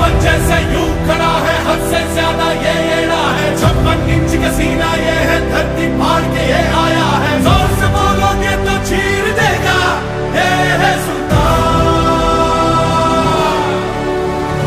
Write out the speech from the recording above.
बच्चे से यूँ खड़ा है हद से ज़्यादा ये